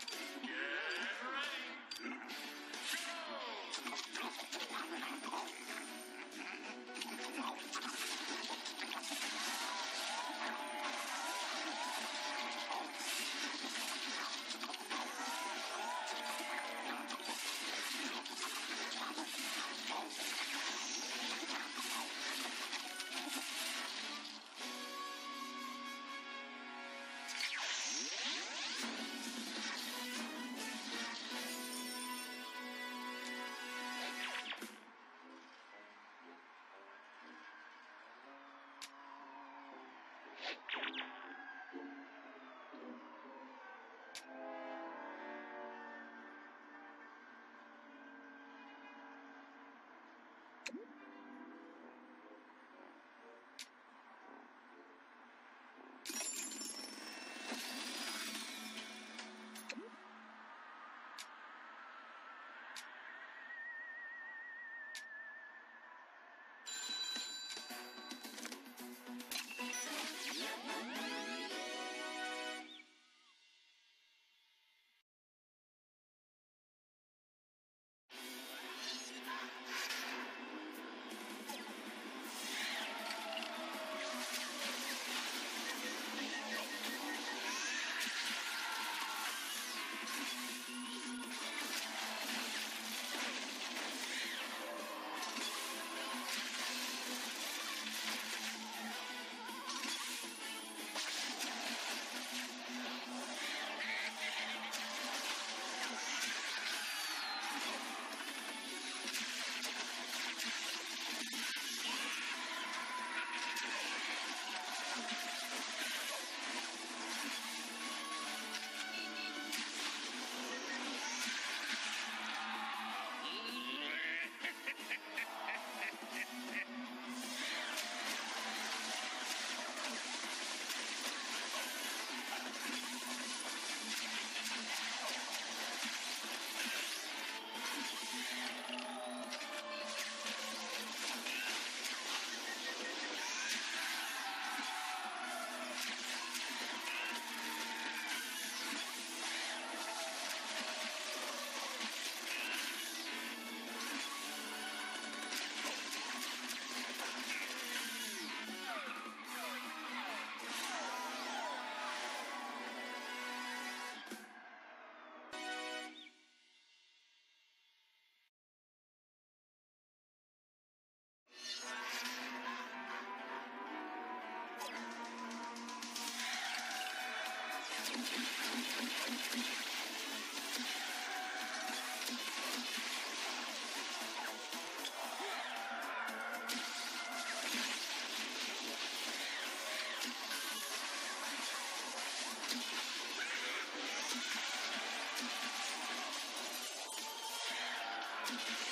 Get ready. Go! You